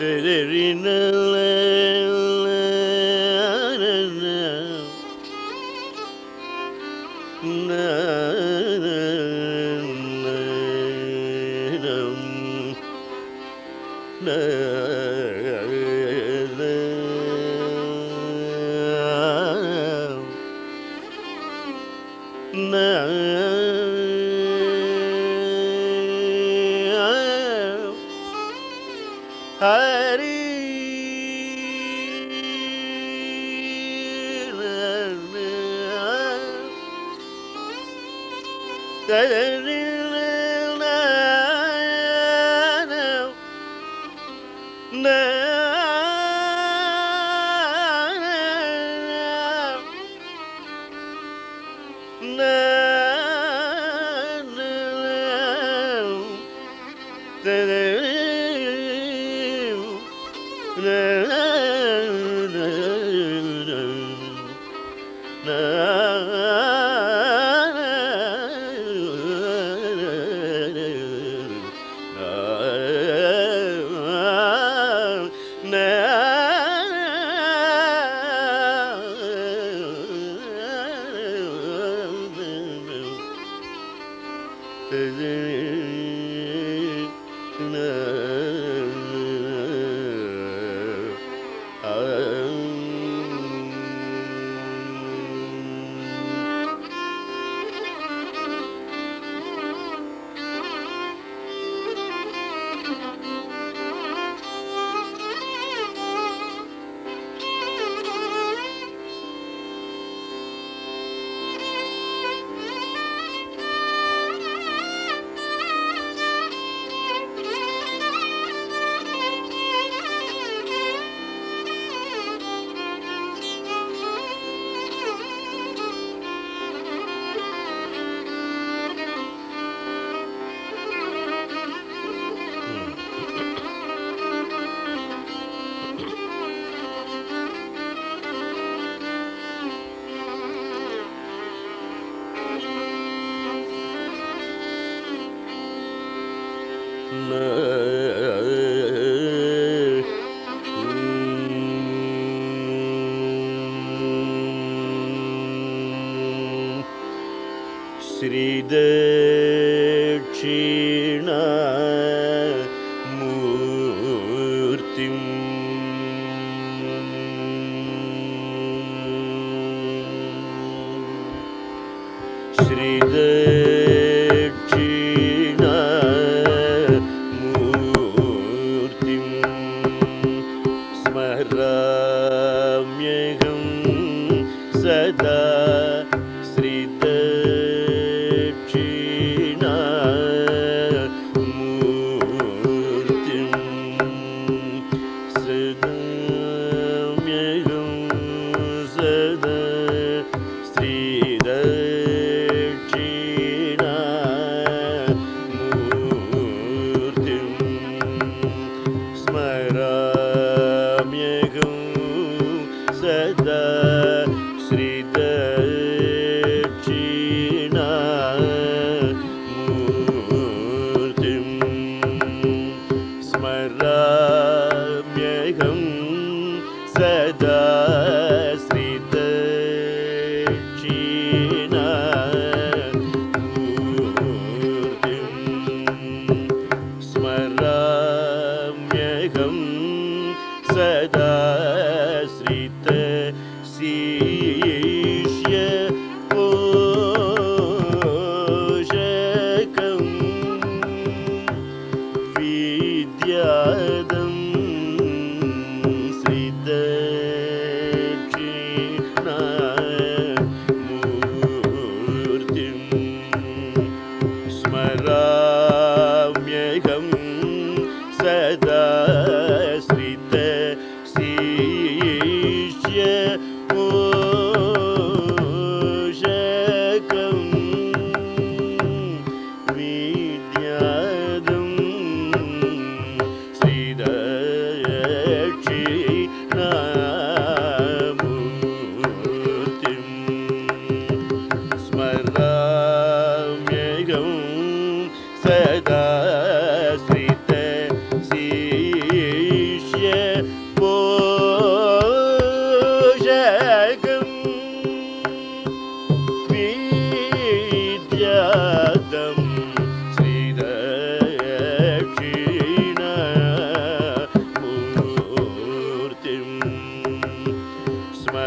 Yeah. Yeah. na श्रीदक्षिण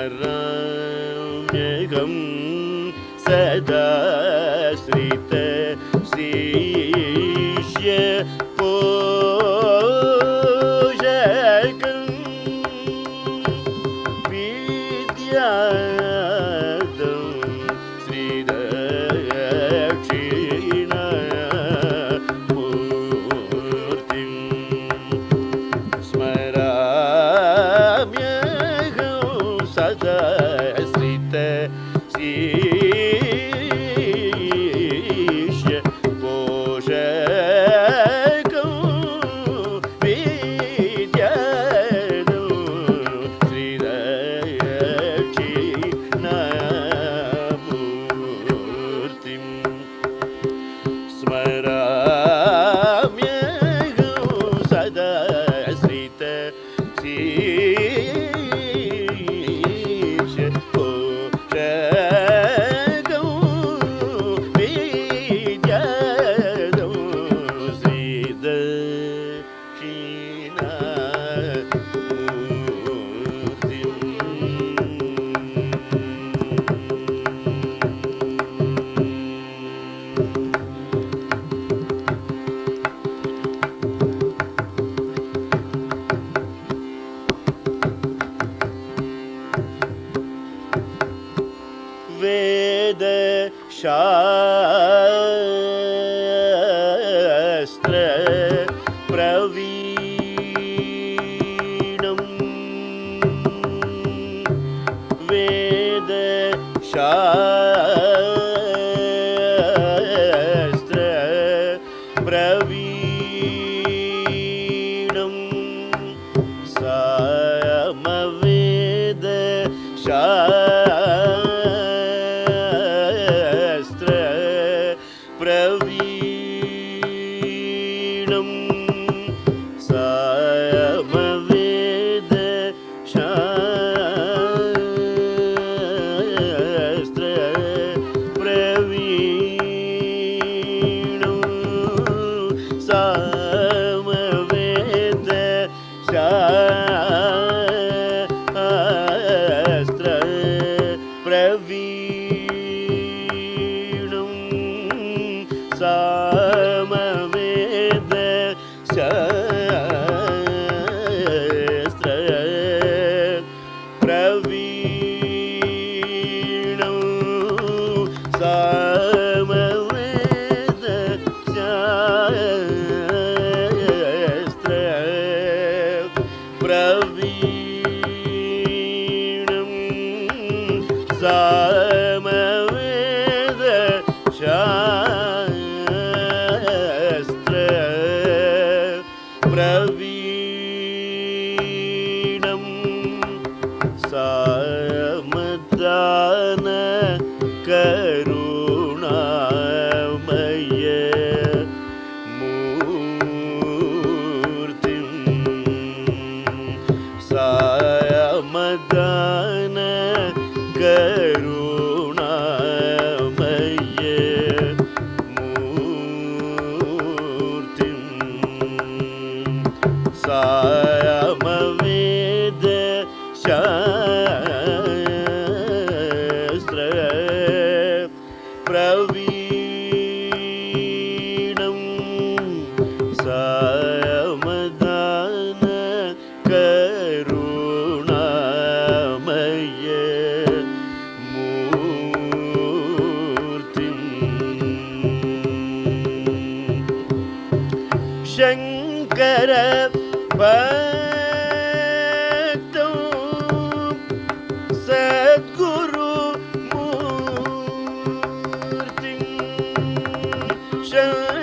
Ram Megham Sadar शा heavy. Yeah.